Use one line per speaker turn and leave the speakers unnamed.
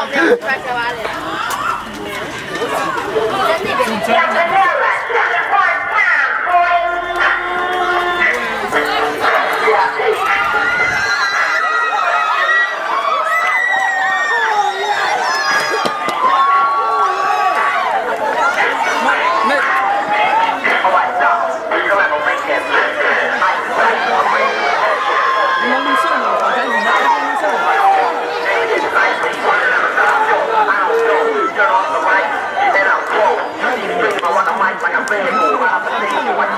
我不要摔鞋袜里了？ วันวันอำเภอหมู่อำเภอวัน